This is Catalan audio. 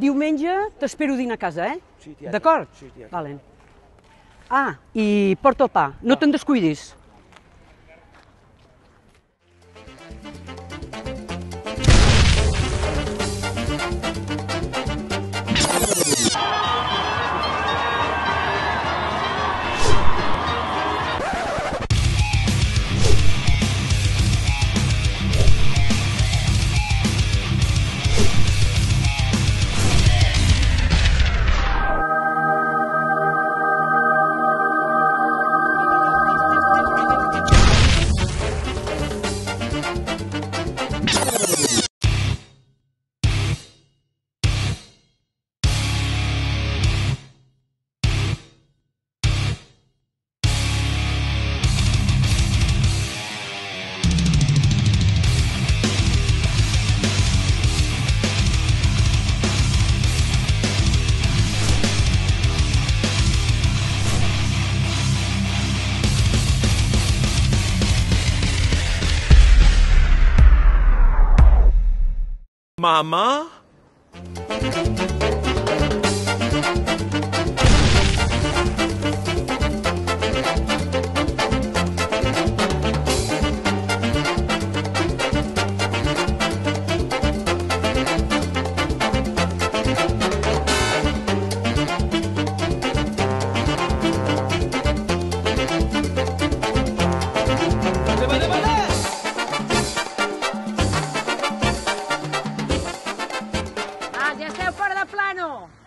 Diumenge t'espero dinar a casa, eh? Sí, D'acord? Sí, Valen. Ah, i porta el pa. No te'n descuidis. Mama? ¡Ya se por plano!